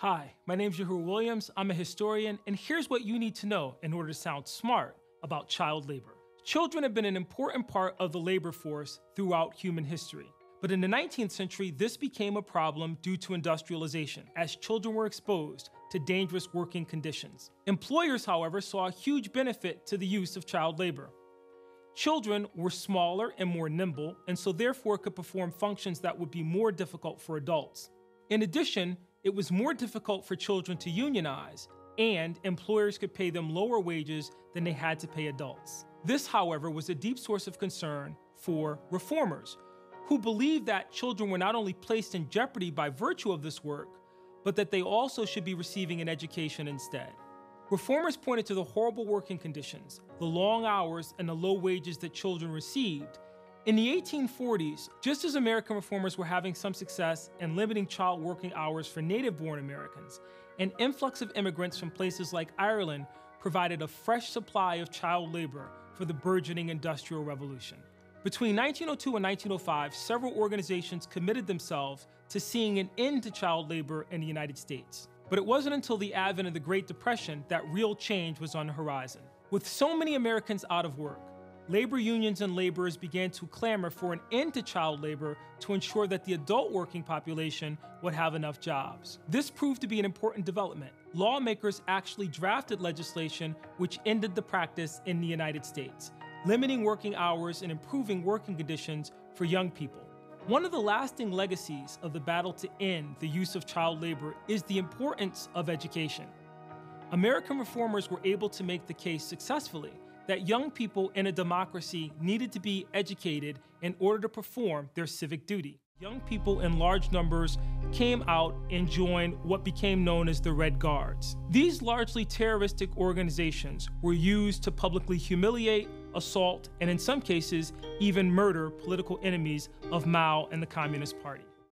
Hi, my name's Yohuru Williams. I'm a historian, and here's what you need to know in order to sound smart about child labor. Children have been an important part of the labor force throughout human history. But in the 19th century, this became a problem due to industrialization, as children were exposed to dangerous working conditions. Employers, however, saw a huge benefit to the use of child labor. Children were smaller and more nimble, and so therefore could perform functions that would be more difficult for adults. In addition, it was more difficult for children to unionize, and employers could pay them lower wages than they had to pay adults. This, however, was a deep source of concern for reformers who believed that children were not only placed in jeopardy by virtue of this work, but that they also should be receiving an education instead. Reformers pointed to the horrible working conditions, the long hours, and the low wages that children received. In the 1840s, just as American reformers were having some success in limiting child working hours for native born Americans, an influx of immigrants from places like Ireland provided a fresh supply of child labor for the burgeoning Industrial Revolution. Between 1902 and 1905, several organizations committed themselves to seeing an end to child labor in the United States. But it wasn't until the advent of the Great Depression that real change was on the horizon. With so many Americans out of work, labor unions and laborers began to clamor for an end to child labor to ensure that the adult working population would have enough jobs. This proved to be an important development. Lawmakers actually drafted legislation which ended the practice in the United States limiting working hours and improving working conditions for young people. One of the lasting legacies of the battle to end the use of child labor is the importance of education. American reformers were able to make the case successfully that young people in a democracy needed to be educated in order to perform their civic duty. Young people in large numbers came out and joined what became known as the Red Guards. These largely terroristic organizations were used to publicly humiliate, assault, and in some cases, even murder political enemies of Mao and the Communist Party.